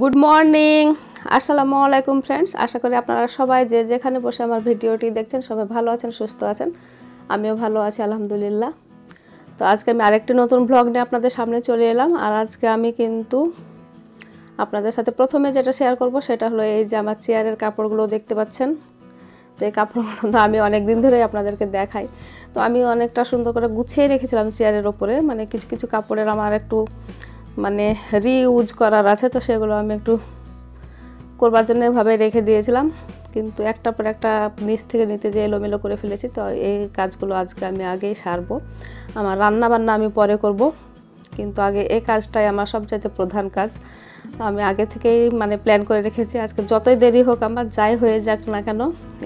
Good morning আসসালামু আলাইকুম friends আশা করি আপনারা সবাই যে যেখানে বসে আমার ভিডিওটি দেখছেন, সবাই ভালো আছেন, সুস্থ আছেন। আমিও ভালো আছি, আলহামদুলিল্লাহ। তো আজকে আমি আরেকটি নতুন ব্লগ নিয়ে আপনাদের সামনে চলে এলাম। আর আজকে আমি কিন্তু আপনাদের সাথে প্রথমে যেটা শেয়ার করব, সেটা হলো এই যে আমার চেয়ারের কাপড়গুলো দেখতে পাচ্ছেন। তো এই কাপড়গুলো তো আমি অনেক দিন ধরেই আপনাদেরকে দেখাই। তো আমি অনেকটা সুন্দর করে গুছিয়ে রেখেছিলাম চেয়ারের ওপরে। মানে কিছু কিছু কাপড়ের আমার একটু মানে রিউজ করার আছে, তো সেগুলো আমি একটু করবার জন্য এভাবে রেখে দিয়েছিলাম। কিন্তু একটা পর একটা নিচ থেকে নিতে যে এলোমেলো করে ফেলেছি, তো এই কাজগুলো আজকে আমি আগেই সারবো। আমার রান্না বান্না আমি পরে করব, কিন্তু আগে এই কাজটাই আমার সবচাইতে প্রধান কাজ। আমি আগে থেকেই মানে প্ল্যান করে রেখেছি, আজকে যতই দেরি হোক আমার যাই হয়ে যাক না কেন,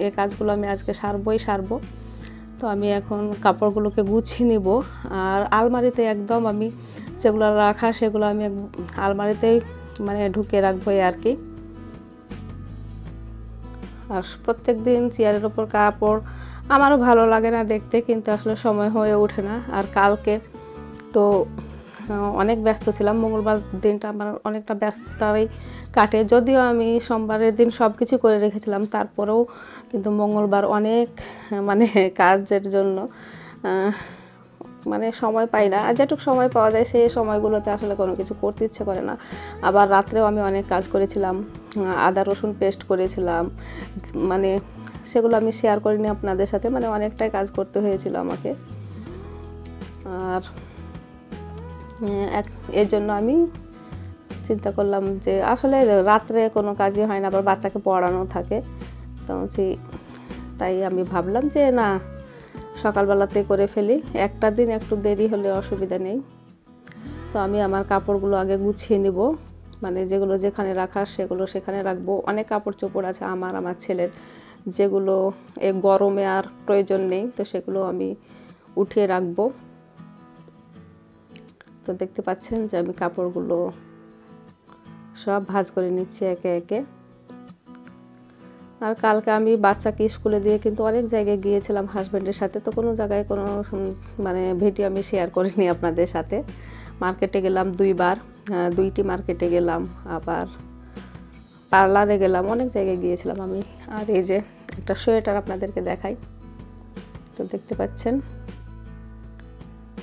এই কাজগুলো আমি আজকে সারবই সারবো। তো আমি এখন কাপড়গুলোকে গুছিয়ে নিব, আর আলমারিতে একদম আমি যেগুলো রাখা, সেগুলো আমি আলমারিতেই মানে ঢুকে রাখব আর কি। আর প্রত্যেক দিন চেয়ারের ওপর কাপড় আমারও ভালো লাগে না দেখতে, কিন্তু আসলে সময় হয়ে ওঠে না। আর কালকে তো অনেক ব্যস্ত ছিলাম। মঙ্গলবার দিনটা আমার অনেকটা ব্যস্ততাই কাটে। যদিও আমি সোমবারের দিন সব কিছু করে রেখেছিলাম, তারপরেও কিন্তু মঙ্গলবার অনেক মানে কাজের জন্য মানে সময় পাই না। আর যেটুকু সময় পাওয়া যায়, সেই সময়গুলোতে আসলে কোনো কিছু করতে ইচ্ছে করে না। আবার রাত্রেও আমি অনেক কাজ করেছিলাম, আদা, রসুন পেস্ট করেছিলাম মানে সেগুলো আমি শেয়ার করিনি আপনাদের সাথে মানে অনেকটাই কাজ করতে হয়েছিল আমাকে। আর এক, এর জন্য আমি চিন্তা করলাম যে আসলে রাত্রে কোনো কাজই হয় না, আবার বাচ্চাকে পড়ানো থাকে। তো তাই আমি ভাবলাম যে না সকালবেলাতে করে ফেলি। একটা দিন একটু দেরি হলে অসুবিধা নেই। তো আমি আমার কাপড়গুলো আগে গুছিয়ে নিব। মানে যেগুলো যেখানে রাখার সেগুলো সেখানে রাখব। অনেক কাপড় চোপড় আছে আমার আমার ছেলের। যেগুলো এ গরমে আর প্রয়োজন নেই, তো সেগুলো আমি উঠিয়ে রাখব। তো দেখতে পাচ্ছেন যে আমি কাপড়গুলো সব ভাঁজ করে নিচ্ছি একে একে। আর কালকে আমি বাচ্চাকে স্কুলে দিয়ে কিন্তু অনেক জায়গায় গিয়েছিলাম হাজব্যান্ডের সাথে, তো কোনো জায়গায় কোনো মানে ভিডিও আমি শেয়ার করিনি আপনাদের সাথে। মার্কেটে গেলাম দুইবার দুইটি মার্কেটে গেলাম, আবার পার্লারে গেলাম, অনেক জায়গায় গিয়েছিলাম আমি। আর এই যে একটা সোয়েটার আপনাদেরকে দেখাই, তো দেখতে পাচ্ছেন।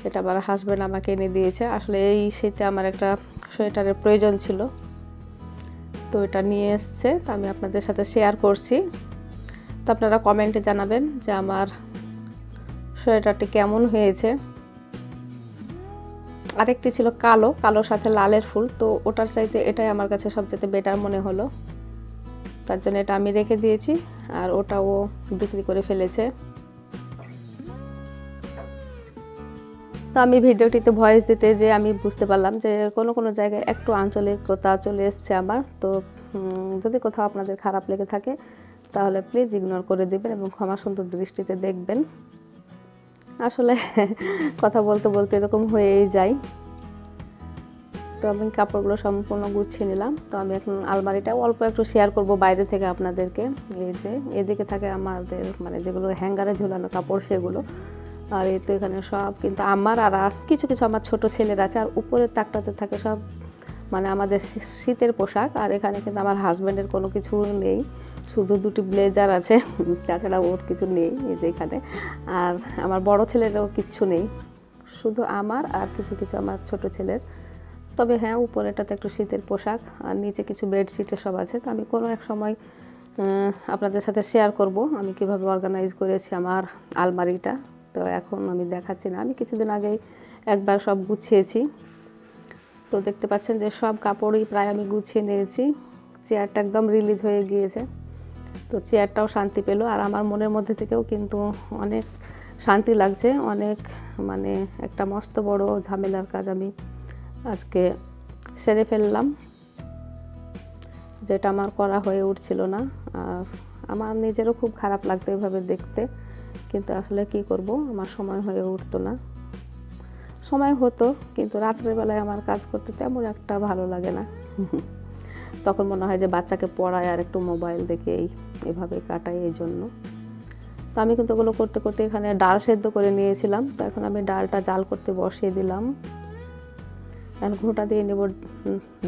এটা আমার হাজব্যান্ড আমাকে এনে দিয়েছে। আসলে এই শীতে আমার একটা সোয়েটারের প্রয়োজন ছিল। তো এটা নিয়ে এসছে, তো আমি আপনাদের সাথে শেয়ার করছি। তো আপনারা কমেন্টে জানাবেন যে আমার সোয়েটারটি কেমন হয়েছে। আরেকটি ছিল কালো কালোর সাথে লালের ফুল, তো ওটার চাইতে এটাই আমার কাছে সবচেয়ে বেটার মনে হলো। তার জন্য এটা আমি রেখে দিয়েছি, আর ওটাও বিক্রি করে ফেলেছে। তো আমি ভিডিওটিতে ভয়েস দিতে যে আমি বুঝতে পারলাম যে কোনো কোনো জায়গায় একটু আঞ্চলিকতা চলে এসছে আমার তো যদি কোথাও আপনাদের খারাপ লেগে থাকে, তাহলে প্লিজ ইগনোর করে দিবেন এবং ক্ষমা সুন্দর দৃষ্টিতে দেখবেন। আসলে কথা বলতে বলতে এরকম হয়েই যায়। তো আমি কাপড়গুলো সম্পূর্ণ গুছিয়ে নিলাম। তো আমি এখন আলমারিটা অল্প একটু শেয়ার করব বাইরে থেকে আপনাদেরকে। এই যে, এদিকে থাকে আমাদের মানে যেগুলো হ্যাঙ্গারে ঝুলানো কাপড়, সেগুলো। আর এই তো এখানে সব কিন্তু আমার আর আর কিছু কিছু আমার ছোট ছেলের আছে, আর উপরের তাকটাতে থাকে সব মানে আমাদের শীতের পোশাক, আর এখানে কিন্তু আমার হাজব্যান্ডের কোনো কিছু নেই, শুধু দুটি ব্লেজার আছে, তাছাড়া ওর কিছু নেই এই যে এখানে, আর আমার বড় ছেলেরও কিচ্ছু নেই, শুধু আমার আর কিছু কিছু আমার ছোট ছেলের, তবে হ্যাঁ উপরেটাতে একটু শীতের পোশাক, আর নিচে কিছু বেডশিটে সব আছে, তো আমি কোনো এক সময় আপনাদের সাথে শেয়ার করব, আমি কীভাবে অর্গানাইজ করেছি আমার আলমারিটা তো এখন আমি দেখাচ্ছি না। আমি কিছুদিন আগেই একবার সব গুছিয়েছি। তো দেখতে পাচ্ছেন যে সব কাপড়ই প্রায় আমি গুছিয়ে নিয়েছি। চেয়ারটা একদম রিলিজ হয়ে গিয়েছে। তো চেয়ারটাও শান্তি পেল। আর আমার মনের মধ্যে থেকেও কিন্তু অনেক শান্তি লাগছে। অনেক মানে একটা মস্ত বড় ঝামেলার কাজ আমি আজকে সেরে ফেললাম। যেটা আমার করা হয়ে উঠছিল না। আর আমার নিজেরও খুব খারাপ লাগতো এভাবে দেখতে। কিন্তু আসলে কি করব? আমার সময় হয়ে উঠতো না। সময় হতো, কিন্তু রাত্রের বেলায় আমার কাজ করতে তেমন একটা ভালো লাগে না। তখন মনে হয় যে বাচ্চাকে পড়ায় আর একটু মোবাইল দেখে এই, এভাবে কাটাই এই জন্য। তো আমি কিন্তু ওগুলো করতে করতে এখানে ডাল সেদ্ধ করে নিয়েছিলাম। তো এখন আমি ডালটা জাল করতে বসিয়ে দিলাম। এখন ঘোটা দিয়ে নেব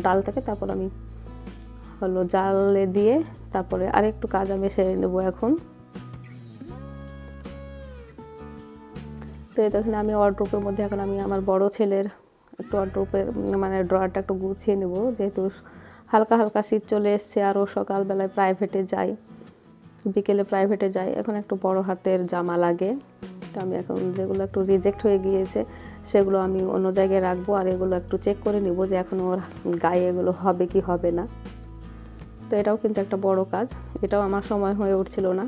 ডালটাকে। তারপর আমি হলো জালে দিয়ে তারপরে আরেকটু কাজ আমি সেরে নেব এখন। তো এটা তখন আমি ওয়ার্ড্রোপের মধ্যে এখন আমি আমার বড় ছেলের একটু ওয়ার্ড্রোপের মানে ড্রয়ারটা একটু গুছিয়ে নেব। যেহেতু হালকা হালকা শীত চলে এসছে, আরও সকালবেলায় প্রাইভেটে যাই, বিকেলে প্রাইভেটে যাই, এখন একটু বড় হাতের জামা লাগে। তো আমি এখন যেগুলো একটু রিজেক্ট হয়ে গিয়েছে, সেগুলো আমি অন্য জায়গায় রাখব আর এগুলো একটু চেক করে নিব যে এখন ওর গায়ে এগুলো হবে কি হবে না। তো এটাও কিন্তু একটা বড় কাজ, এটাও আমার সময় হয়ে উঠছিল না।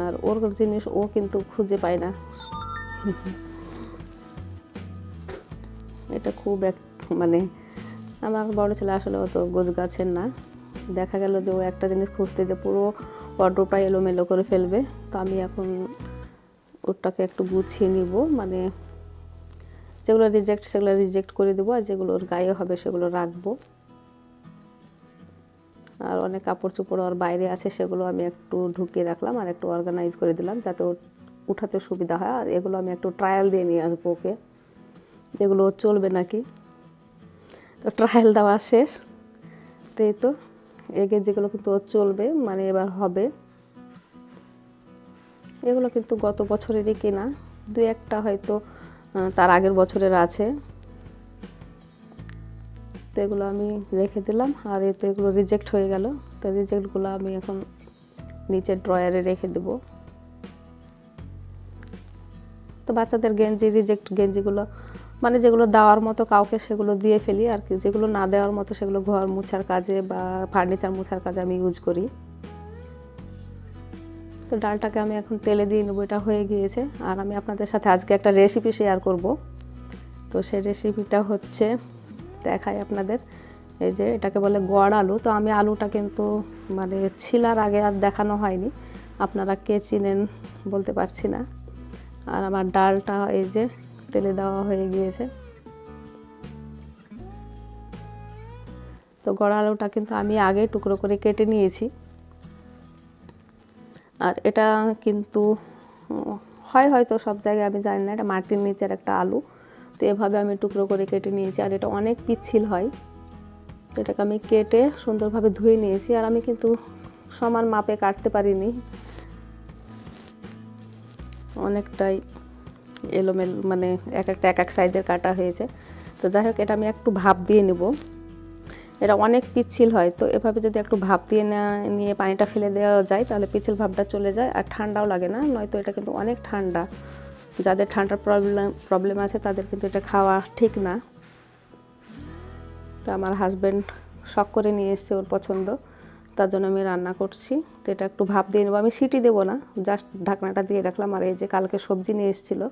আর ওর জিনিস ও কিন্তু খুঁজে পায় না। এটা খুব এক মানে আমার বড় ছেলে আসলে অত গোছ গাছের না। দেখা গেল যে ও একটা জিনিস খুঁজতে যে পুরো ওয়ার্ড্রোপটা এলোমেলো করে ফেলবে। তো আমি এখন ওটাকে একটু গুছিয়ে নিব মানে যেগুলো রিজেক্ট সেগুলো রিজেক্ট করে দেবো আর যেগুলো ওর গায়ে হবে সেগুলো রাখব। আর অনেক কাপড় চোপড় ওর বাইরে আছে, সেগুলো আমি একটু ঢুকিয়ে রাখলাম আর একটু অর্গানাইজ করে দিলাম যাতে ওর উঠাতে সুবিধা হয়। আর এগুলো আমি একটু ট্রায়াল দিয়ে নিয়ে আসব ওকে। ওর চলবে নাকি? তো ট্রায়াল দেওয়া শেষ। তো এই তো এগে যেগুলো কিন্তু ওর চলবে মানে এবার হবে। এগুলো কিন্তু গত বছরেরই কেনা দু একটা হয়তো তার আগের বছরের আছে। তো এগুলো আমি রেখে দিলাম আর এতে এগুলো রিজেক্ট হয়ে গেল। তো রিজেক্টগুলো আমি এখন নিচের ড্রয়ারে রেখে দেব। তো বাচ্চাদের গেঞ্জি রিজেক্ট গেঞ্জিগুলো মানে যেগুলো দেওয়ার মতো কাউকে সেগুলো দিয়ে ফেলি আর কি। যেগুলো না দেওয়ার মতো সেগুলো ঘর মুছার কাজে বা ফার্নিচার মুছার কাজে আমি ইউজ করি। তো ডালটাকে আমি এখন তেলে দিয়ে নেব, এটা হয়ে গিয়েছে। আর আমি আপনাদের সাথে আজকে একটা রেসিপি শেয়ার করব। তো সেই রেসিপিটা হচ্ছে দেখাই আপনাদের। এই যে এটাকে বলে গড় আলু। তো আমি আলুটা কিন্তু মানে ছিলার আগে আর দেখানো হয়নি। আপনারা কে চিনেন বলতে পারছি না। আর আমার ডালটা এই যে তেলে দেওয়া হয়ে গিয়েছে। তো গড় আলুটা কিন্তু আমি আগে টুকরো করে কেটে নিয়েছি। আর এটা কিন্তু হয় হয়তো সব জায়গায়, আমি জানি না, এটা মাটির নিচের একটা আলু। তো এভাবে আমি টুকরো করে কেটে নিয়েছি। আর এটা অনেক পিচ্ছিল হয়। এটাকে আমি কেটে সুন্দরভাবে ধুয়ে নিয়েছি। আর আমি কিন্তু সমান মাপে কাটতে পারিনি। অনেকটাই এলোমেল মানে এক একটা, এক এক সাইজের কাটা হয়েছে। তো যাই হোক, এটা আমি একটু ভাপ দিয়ে নেব। এটা অনেক পিচ্ছিল হয়। তো এভাবে যদি একটু ভাপ দিয়ে না, নিয়ে পানিটা ফেলে দেওয়া যায়, তাহলে পিচ্ছিল ভাবটা চলে যায়। আর ঠান্ডাও লাগে না, নয়তো এটা কিন্তু অনেক ঠান্ডা। যাদের ঠান্ডার প্রবলেম প্রবলেম আছে, তাদের কিন্তু এটা খাওয়া ঠিক না। তো আমার হাজব্যান্ড শখ করে নিয়ে এসছে ওর পছন্দ। তার জন্য আমি রান্না করছি। তো এটা একটু ভাপ দিয়ে নেব। আমি সিটি দেবো না জাস্ট ঢাকনাটা দিয়ে রাখলাম। আর এই যে কালকে সবজি নিয়ে এসেছিল।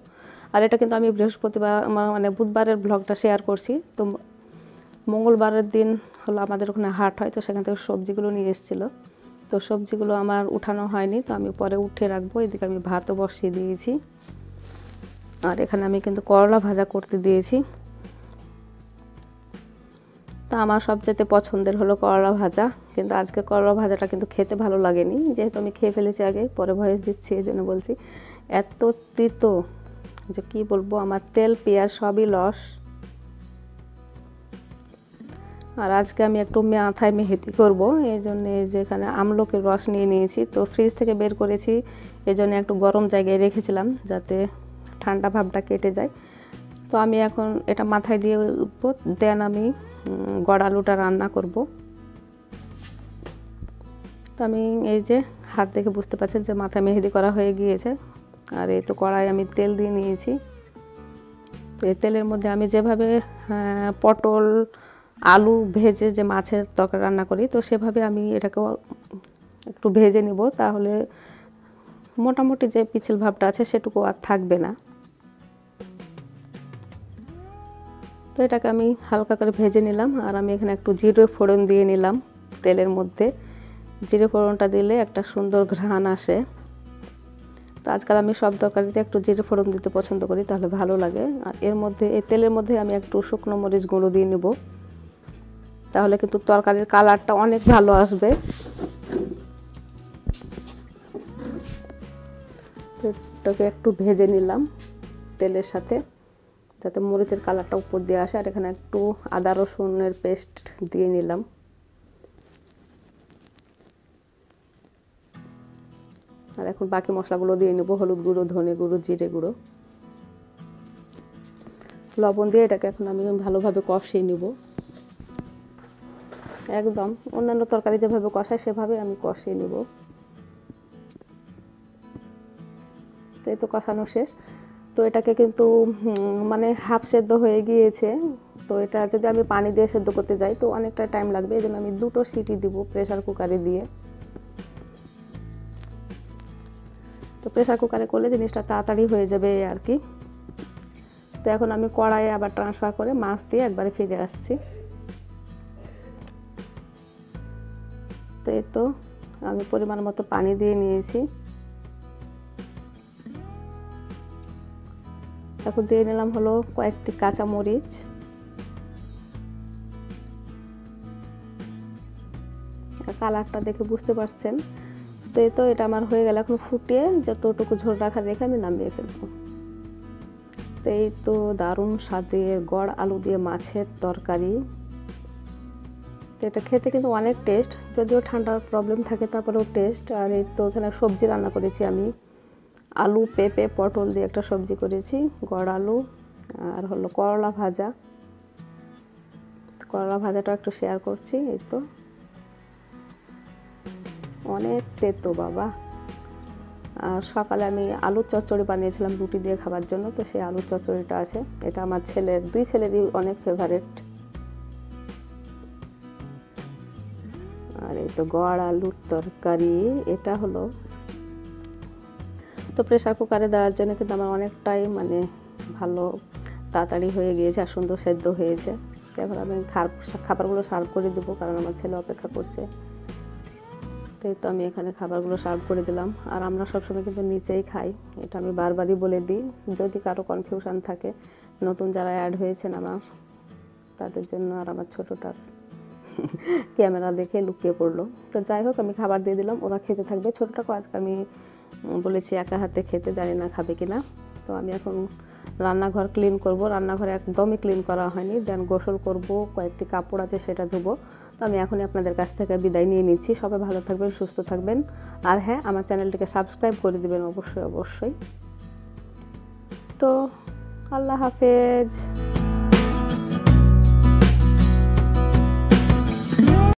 আর এটা কিন্তু আমি বৃহস্পতিবার মানে বুধবারের ব্লগটা শেয়ার করছি। তো মঙ্গলবারের দিন হলো আমাদের ওখানে হাট হয়, তো সেখান থেকে সবজিগুলো নিয়ে এসেছিল। তো সবজিগুলো আমার উঠানো হয়নি, তো আমি পরে উঠে রাখব। এদিকে আমি ভাতও বসিয়ে দিয়েছি। আর এখানে আমি কিন্তু করলা ভাজা করতে দিয়েছি। তা আমার সবচেয়ে পছন্দের হলো করলা ভাজা, কিন্তু আজকে করলা ভাজাটা কিন্তু খেতে ভালো লাগেনি। যেহেতু আমি খেয়ে ফেলেছি আগে, পরে ভয়েস দিচ্ছি এই জন্য বলছি, এত তিতো, যে কি বলব, আমার তেল, পেঁয়াজ সবই লস আর আজকে আমি একটু মাথায় মেহেদি করব, এই জন্য যেখানে আমলকের রস নিয়ে নিয়েছি। তো ফ্রিজ থেকে বের করেছি, এই জন্য একটু গরম জায়গায় রেখেছিলাম, যাতে ঠান্ডা ভাবটা কেটে যায়। তো আমি এখন এটা মাথায় দিয়ে দেন আমি গড় আলুটা রান্না করব। তো আমি এই যে হাত দেখে বুঝতে পারছেন যে মাথায় মেহেদি করা হয়ে গিয়েছে। আর এই তো কড়াই আমি তেল দিয়ে নিয়েছি। তো এই তেলের মধ্যে আমি যেভাবে পটল, আলু ভেজে যে মাছের তরকারি রান্না করি, তো সেভাবে আমি এটাকে একটু ভেজে নিব। তাহলে মোটামুটি যে পিছিল ভাবটা আছে সেটুকু আর থাকবে না। তো এটাকে আমি হালকা করে ভেজে নিলাম, আর আমি এখানে একটু জিরে ফোড়ন দিয়ে নিলাম তেলের মধ্যে। জিরে ফোড়নটা দিলে একটা সুন্দর ঘ্রাণ আসে। তো আজকাল আমি সব তরকারিতে একটু জিরে ফোড়ন দিতে পছন্দ করি, তাহলে ভালো লাগে। আর এর মধ্যে, এই তেলের মধ্যে আমি একটু শুকনো মরিচ গুঁড়ো দিয়ে নেব। তাহলে কিন্তু তরকারির কালারটা অনেক ভালো আসবে। একটু ভেজে নিলাম তেলের সাথে। যাতে মরিচের কালারটা উপর দিয়ে আসে আর এখানে একটু আদা রসুনের পেস্ট দিয়ে নিলাম। আর এখন বাকি মশলাগুলো দিয়ে নেব, হলুদ গুঁড়ো, ধনে গুঁড়ো, জিরে গুঁড়ো। লবণ দিয়ে এটাকে এখন আমি ভালোভাবে কষিয়ে নেব। একদম অন্যান্য তরকারি যেভাবে কষায় সেভাবে আমি কষিয়ে নেব। তো এই তো কষানো শেষ। তো এটাকে কিন্তু মানে হাফ সেদ্ধ হয়ে গিয়েছে। তো এটা যদি আমি পানি দিয়ে সেদ্ধ করতে যাই, তো অনেকটা টাইম লাগবে। এই জন্য আমি দুটো সিটি দিব প্রেশার কুকারে দিয়ে। তো প্রেশার কুকারে করলে জিনিসটা তাড়াতাড়ি হয়ে যাবে আর কি। তো এখন আমি কড়াইয়ে আবার ট্রান্সফার করে মাছ দিয়ে একবারে ফিরে আসছি। তো এই তো আমি পরিমাণ মতো পানি দিয়ে নিয়েছি। এখন দিয়ে নিলাম হলো কয়েকটি কাঁচা মরিচ কালারটা দেখে বুঝতে পারছেন। তো এই তো এটা আমার হয়ে গেল এখন ফুটিয়ে, যতটুকু ঝোল রাখা রেখে আমি নামিয়ে ফেলব। তো এই তো দারুণ স্বাদের গড় আলু দিয়ে মাছের তরকারি। এটা খেতে কিন্তু অনেক টেস্ট, যদিও ঠান্ডার প্রবলেম থাকে তারপরেও টেস্ট। আর এই তো এখানে সবজি রান্না করেছি আমি। আলু, পেঁপে, পটল দিয়ে একটা সবজি করেছি, গড় আলু আর হলো করলা ভাজা। করলা ভাজাটা একটু শেয়ার করছি, এই তো। অনেক তেতো, বাবা। আর সকালে আমি আলুর চচ্চড়ি বানিয়েছিলাম রুটি দিয়ে খাবার জন্য, তো সেই আলুর চচ্চড়িটা আছে। এটা আমার ছেলের, দুই ছেলেরই অনেক ফেভারেট আর এই তো গড় আলুর তরকারি, এটা হলো তো প্রেশার কুকারে দেওয়ার জন্য কিন্তু আমার অনেকটাই মানে ভালো তাড়াতাড়ি হয়ে গিয়েছে আর সুন্দর সেদ্ধ হয়েছে। এখন আমি খাবারগুলো সার্ভ করে দেবো কারণ আমার ছেলে অপেক্ষা করছে। তো তো আমি এখানে খাবারগুলো সার্ভ করে দিলাম। আর আমরা সবসময় কিন্তু নিচেই খাই, এটা আমি বারবারই বলে দিই। যদি কারও কনফিউশান থাকে, নতুন যারা অ্যাড হয়েছেন আমার, তাদের জন্য আর আমার ছোটোটার ক্যামেরা দেখে লুকিয়ে পড়ল। তো যাই হোক, আমি খাবার দিয়ে দিলাম, ওরা খেতে থাকবে। ছোটোটাকে আজকে আমি বলেছি একা হাতে খেতে জানি না খাবে কিনা। তো আমি এখন রান্নাঘর ক্লিন করব। রান্নাঘর একদমই ক্লিন করা হয়নি। দেন গোসল করব, কয়েকটি কাপড় আছে সেটা ধুবো। তো আমি এখনই আপনাদের কাছ থেকে বিদায় নিয়ে নিচ্ছি। সবাই ভালো থাকবেন, সুস্থ থাকবেন। আর হ্যাঁ আমার চ্যানেলটিকে সাবস্ক্রাইব করে দেবেন অবশ্যই অবশ্যই। তো আল্লাহ হাফেজ।